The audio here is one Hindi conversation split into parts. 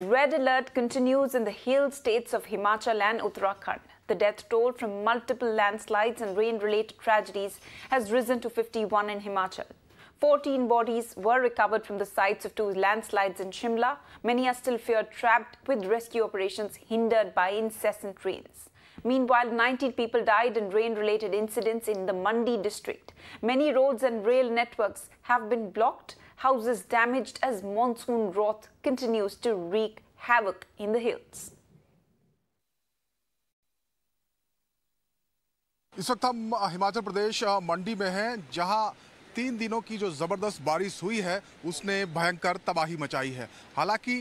Red alert continues in the hill states of Himachal and Uttarakhand. The death toll from multiple landslides and rain related tragedies has risen to 51 in Himachal. 14 bodies were recovered from the sites of two landslides in Shimla. Many are still feared trapped with rescue operations hindered by incessant rains. Meanwhile, 19 people died in rain related incidents in the Mandi district. Many roads and rail networks have been blocked houses damaged as monsoon wrath continues to wreak havoc in the hills. इस वक्त हम हिमाचल प्रदेश मंडी में हैं, जहाँ तीन दिनों की जो ज़बरदस्त बारिश हुई है, उसने भयंकर तबाही मचाई है हालाँकि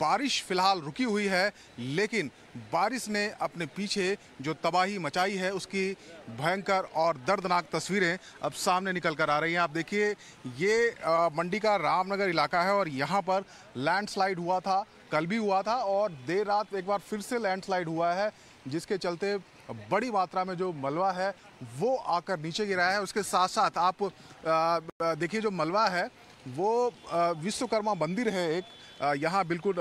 बारिश फ़िलहाल रुकी हुई है, लेकिन बारिश ने अपने पीछे जो तबाही मचाई है, उसकी भयंकर और दर्दनाक तस्वीरें अब सामने निकल कर आ रही हैं। आप देखिए, ये मंडी का रामनगर इलाका है और यहाँ पर लैंडस्लाइड हुआ था, कल भी हुआ था और देर रात एक बार फिर से लैंडस्लाइड हुआ है, जिसके चलते बड़ी मात्रा में जो मलबा है, वो आकर नीचे गिरा है। उसके साथ साथ आप देखिए, जो मलबा है वो विश्वकर्मा मंदिर है एक यहाँ बिल्कुल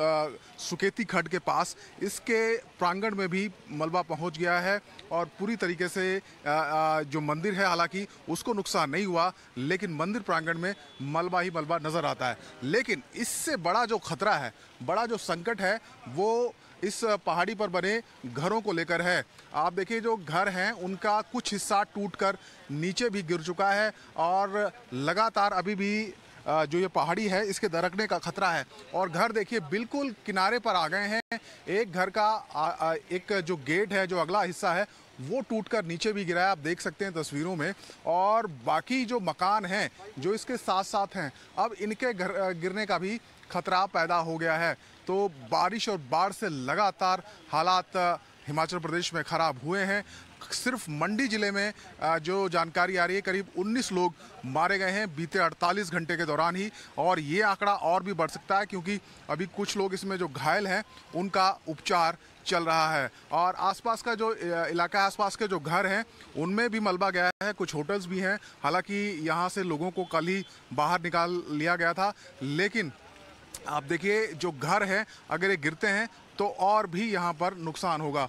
सुकेती खड के पास। इसके प्रांगण में भी मलबा पहुँच गया है और पूरी तरीके से जो मंदिर है, हालाँकि उसको नुकसान नहीं हुआ, लेकिन मंदिर प्रांगण में मलबा ही मलबा नज़र आता है। लेकिन इससे बड़ा जो खतरा है, बड़ा जो संकट है, वो इस पहाड़ी पर बने घरों को लेकर है। आप देखिए, जो घर हैं, उनका कुछ हिस्सा टूटकर नीचे भी गिर चुका है और लगातार अभी भी जो ये पहाड़ी है, इसके दरकने का खतरा है। और घर देखिए, बिल्कुल किनारे पर आ गए हैं। एक घर का एक जो गेट है, जो अगला हिस्सा है, वो टूटकर नीचे भी गिरा है। आप देख सकते हैं तस्वीरों में। और बाकी जो मकान हैं, जो इसके साथ साथ हैं, अब इनके घर गिरने का भी खतरा पैदा हो गया है। तो बारिश और बाढ़ से लगातार हालात हिमाचल प्रदेश में ख़राब हुए हैं। सिर्फ़ मंडी ज़िले में जो जानकारी आ रही है, करीब 19 लोग मारे गए हैं बीते 48 घंटे के दौरान ही, और ये आंकड़ा और भी बढ़ सकता है, क्योंकि अभी कुछ लोग इसमें जो घायल हैं, उनका उपचार चल रहा है। और आसपास का जो इलाका है, आसपास के जो घर हैं, उनमें भी मलबा गया है, कुछ होटल्स भी हैं। हालाँकि यहाँ से लोगों को कल ही बाहर निकाल लिया गया था, लेकिन आप देखिए, जो घर है, अगर ये गिरते हैं तो और भी यहाँ पर नुकसान होगा।